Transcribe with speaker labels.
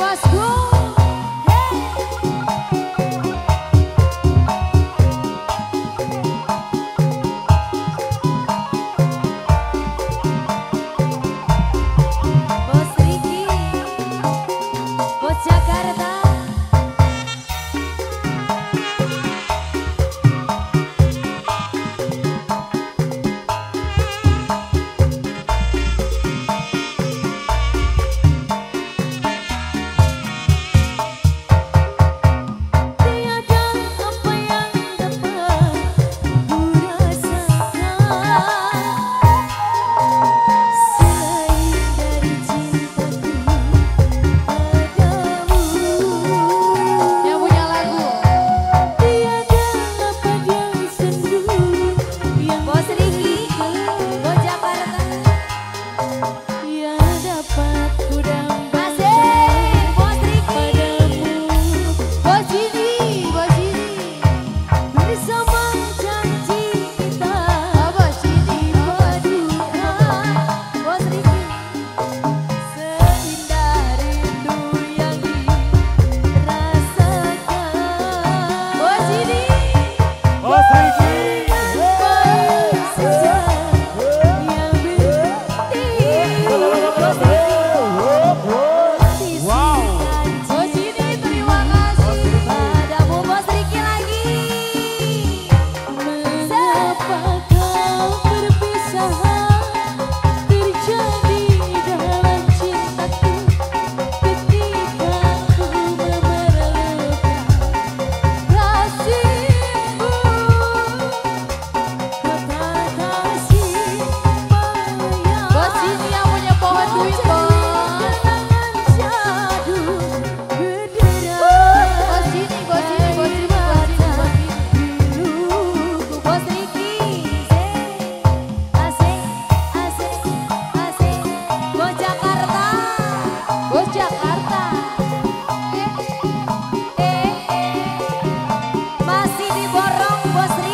Speaker 1: Jakarta вас